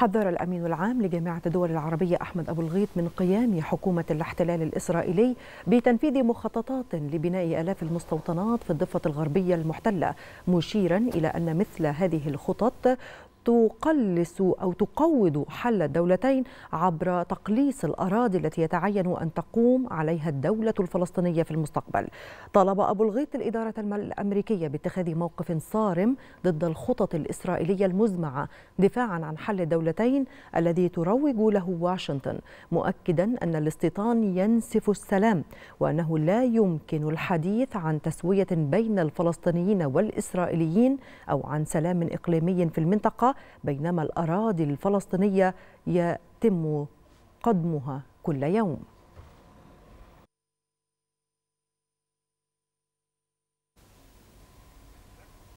حذر الأمين العام لجامعة الدول العربية أحمد أبو الغيط من قيام حكومة الاحتلال الإسرائيلي بتنفيذ مخططات لبناء آلاف المستوطنات في الضفة الغربية المحتلة مشيرا إلى أن مثل هذه الخطط تقلص أو تقوض حل الدولتين عبر تقليص الأراضي التي يتعين أن تقوم عليها الدولة الفلسطينية في المستقبل. طالب أبو الغيط الإدارة الأمريكية باتخاذ موقف صارم ضد الخطط الإسرائيلية المزمعة دفاعا عن حل الدولتين الذي تروج له واشنطن مؤكدا أن الاستيطان ينسف السلام وأنه لا يمكن الحديث عن تسوية بين الفلسطينيين والإسرائيليين أو عن سلام إقليمي في المنطقة. بينما الأراضي الفلسطينية يتم قدمها كل يوم.